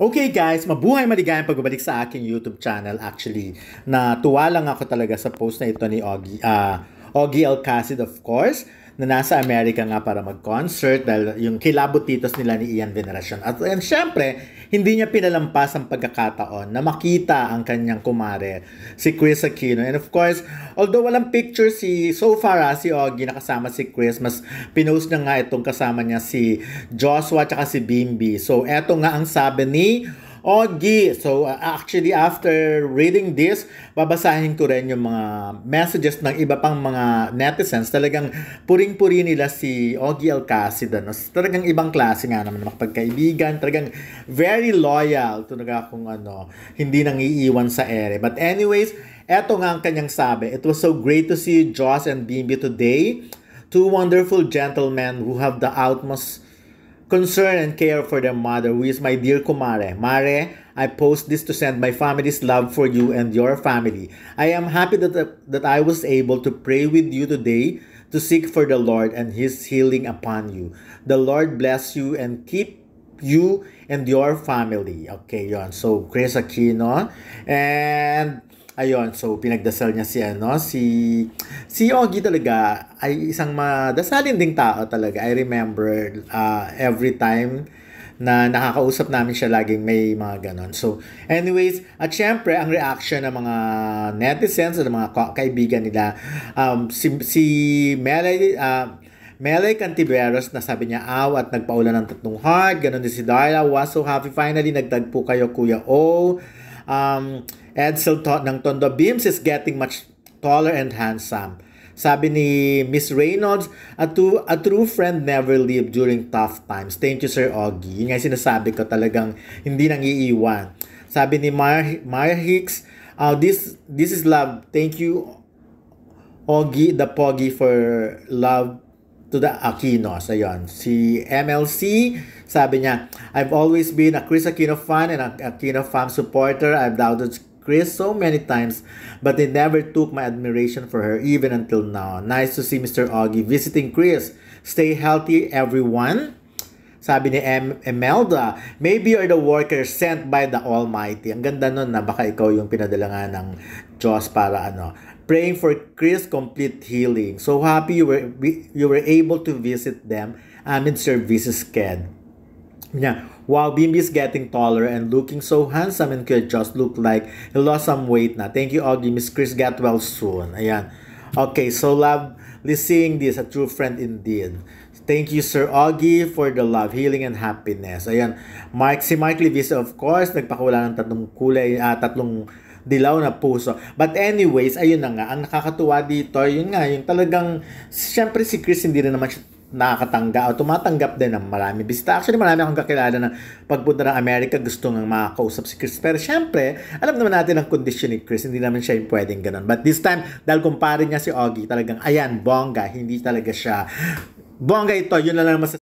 Okay guys, mabuhay maligayang pagbabalik sa aking YouTube channel actually. Natuwa lang ako talaga sa post na ito ni Ogie, uh, Ogie Alcacid of course na nasa Amerika nga para mag-concert dahil yung kilabutitos nila ni Ian Veneracion. At and syempre, hindi niya pinalampas ang pagkakataon na makita ang kanyang kumare, si Chris Aquino. And of course, although walang picture si, so far ha, ah, si Ogie nakasama si Chris, mas pinost na nga itong kasama niya si Joshua at si Bimbi. So eto nga ang sabi ni Ogi. So uh, actually after reading this, babasahin ko rin yung mga messages ng iba pang mga netizens. Talagang puring-puri nila si Ogi Alcacid. Ano? Talagang ibang klase nga naman makapagkaibigan. Talagang very loyal. Talaga kung ano, hindi nang iiwan sa ere. But anyways, eto nga ang kanyang sabi. It was so great to see Joss and Bimbi today. Two wonderful gentlemen who have the utmost concern and care for their mother, who is my dear Kumare. Mare, I post this to send my family's love for you and your family. I am happy that, that I was able to pray with you today to seek for the Lord and His healing upon you. The Lord bless you and keep you and your family. Okay, yon. So, Chris Aquino. And Ayun, so pinagdasal niya si ano, si si Ogie talaga ay isang madasalin ding tao talaga. I remember uh, every time na nakakausap namin siya laging may mga ganon. So, anyways, at syempre, ang reaction ng mga netizens at mga ka- kaibigan nila, um, si, si Melay, uh, Melay Cantiveros na sabi niya, aw at nagpaulan ng tatlong heart. Ganon din si Darla. Was so happy finally. Nagtagpo kayo, Kuya O. Um, Edsel to- ng Tondo Beams is getting much taller and handsome. Sabi ni Miss Reynolds, a, to, a true friend never leave during tough times. Thank you, Sir Oggy. Yun nga sinasabi ko talagang hindi nang iiwan. Sabi ni Mar, Mar Hicks, uh, this, this is love. Thank you, Oggy the Poggy for love to the Aquinos. Ayun. Si MLC, sabi niya, I've always been a Chris Aquino fan and a Aquino fan supporter. I've doubted Chris so many times, but they never took my admiration for her even until now. Nice to see Mr. Augie visiting Chris. Stay healthy, everyone. Sabi ni M. Emelda, maybe you're the worker sent by the Almighty. Ang ganda nun na baka ikaw yung pinadala nga ng Diyos para ano. Praying for Chris complete healing. So happy you were you were able to visit them amid services kid. Yeah. Wow, Bimbi is getting taller and looking so handsome and could just look like he lost some weight na. Thank you, Augie. Miss Chris, get well soon. Ayan. Okay, so lovely seeing this. A true friend indeed. Thank you, Sir Augie, for the love, healing, and happiness. Ayan. Mark, si Mark Levis, of course, nagpakawala ng tatlong kulay, uh, tatlong dilaw na puso. But anyways, ayun na nga, ang nakakatuwa dito, yun nga, yung talagang, syempre si Chris hindi rin naman siya nakakatangga o tumatanggap din ng marami bisita. Actually, marami akong kakilala na pagpunta ng Amerika gusto nga makakausap si Chris. Pero syempre, alam naman natin ang kondisyon ni Chris. Hindi naman siya yung pwedeng ganun. But this time, dahil kumpare niya si Augie, talagang, ayan, bongga. Hindi talaga siya. Bongga ito, yun na lang mas